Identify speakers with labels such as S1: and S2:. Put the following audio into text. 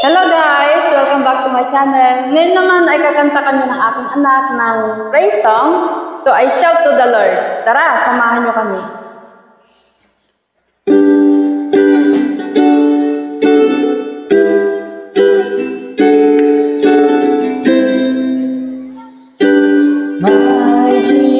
S1: Hello guys! Welcome back to my channel. Ngayon naman ay kakanta kami ng aking anak ng praise song to I Shout to the Lord. Tara, samahan niyo kami.
S2: My Jesus.